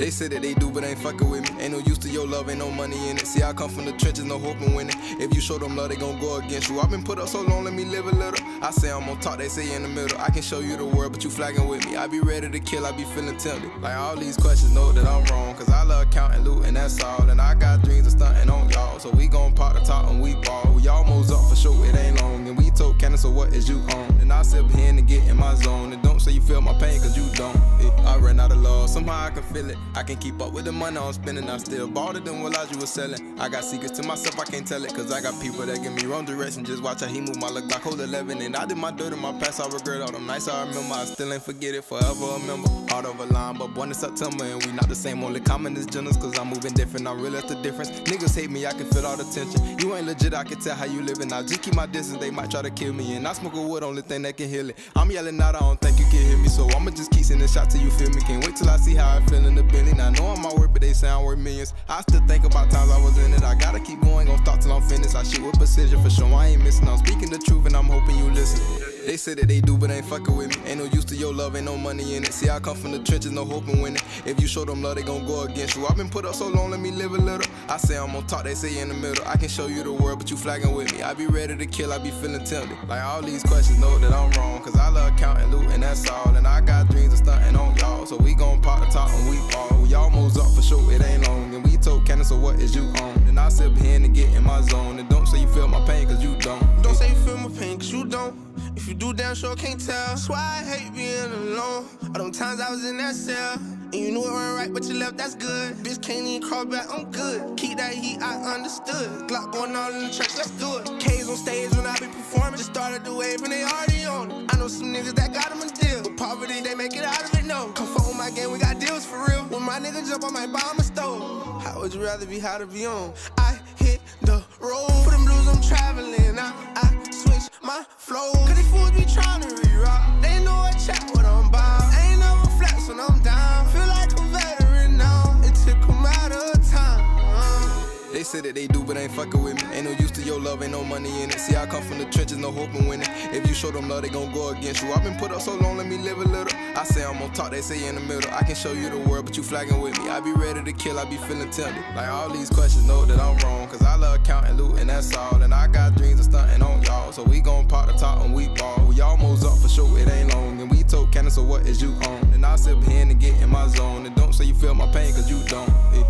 They say that they do, but ain't fucking with me. Ain't no use to your love, ain't no money in it. See, I come from the trenches, no hope in winning. If you show them love, they gon' go against you. I've been put up so long, let me live a little. I say I'm on top, they say in the middle. I can show you the world, but you flagging with me. I be ready to kill, I be feeling tempted. Like all these questions, know that I'm wrong. Cause I love counting loot, and that's all. And I got dreams of stunting on y'all. So we gon' pop the top and we so what is you on? And I sip here and get in my zone. And don't say you feel my pain, cause you don't. I ran out of love, somehow I can feel it. I can keep up with the money I'm spending. I still bought it and realized you was selling. I got secrets to myself, I can't tell it. Cause I got people that give me wrong direction. Just watch how he move my look like hold 11. And I did my dirt in my past, I regret all them nights I remember. I still ain't forget it, forever remember. Heart of a line, but born in September. And we not the same, only common is genders. Cause I'm moving different, I realize the difference. Niggas hate me, I can feel all the tension. You ain't legit, I can tell how you living. I just keep my distance, they might try to kill me. And I smoke a wood, only thing that can heal it. I'm yelling out, I don't think you can hear me. So I'ma just keep sending shots till you feel me. Can't wait till I see how I feel in the building. I they sound worth millions. I still think about times I was in it. I gotta keep going, gon' start till I'm finished. I shoot with precision for sure, I ain't missing. I'm speaking the truth and I'm hoping you listen. They say that they do, but ain't fucking with me. Ain't no use to your love, ain't no money in it. See, I come from the trenches, no hope in winning. If you show them love, they gon' go against you. I've been put up so long, let me live a little. I say I'm on top, they say in the middle. I can show you the world, but you flagging with me. I be ready to kill, I be feeling tempted. Like all these questions, know that I'm wrong. Cause I love counting loot, and that's all. And I is you on? And I sip here and get in my zone. And don't say you feel my pain, cause you don't. Don't say you feel my pain, cause you don't. If you do, damn sure I can't tell. That's why I hate being alone. All them times I was in that cell. And you knew it wasn't right, but you left, that's good. Bitch can't even crawl back, I'm good. Keep that heat, I understood. Glock going all in the track, let's do it. K's on stage when I be performing. Just started the wave and they already on it. I know some niggas that got them a deal. With poverty, they make it out of it, no. Come phone my game, we got deals for real. When my niggas jump, I might buy him a stove. Would you rather be, how to be on? I hit the road. For them blues, I'm traveling. Say that they do, but ain't fucking with me. Ain't no use to your love, ain't no money in it. See, I come from the trenches, no hope in winning. If you show them love, they gon' go against you. I've been put up so long, let me live a little. I say I'm on top, they say in the middle. I can show you the world, but you flagging with me. I be ready to kill, I be feeling tempted. Like all these questions, know that I'm wrong. Cause I love counting loot, and that's all. And I got dreams of stunting on y'all. So we gon' pop the top and we ball. We almost up for sure, it ain't long. And we told Cannon, so what is you on? And I sip here and get in my zone. And don't say you feel my pain, cause you don't. Eh.